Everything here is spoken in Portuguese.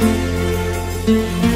Música